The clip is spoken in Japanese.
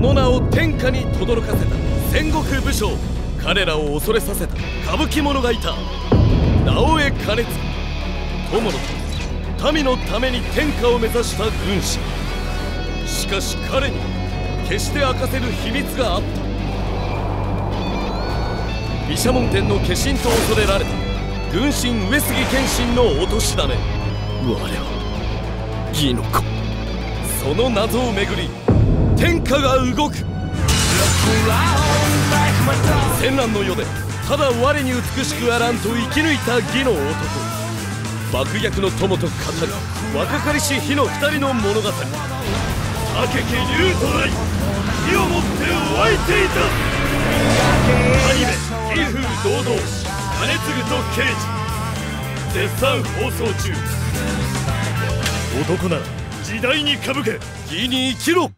その名を天下に轟かせた戦国武将彼らを恐れさせた歌舞伎者がいた。直江兼続友のため民のために天下を目指した軍師。しかし彼に決して明かせる秘密があった。毘沙門天の化身と恐れられた軍神上杉謙信の落としだめ我は義の子。その謎をめぐり天下が動く。戦乱の世でただ我に美しくあらんと生き抜いた義の男。爆薬の友と語る若かりし日の二人の物語。武家竜となり火をもって湧いていた。アニメ「威風堂々金継と刑事」絶賛放送中。男なら時代にかぶけ義に生きろ。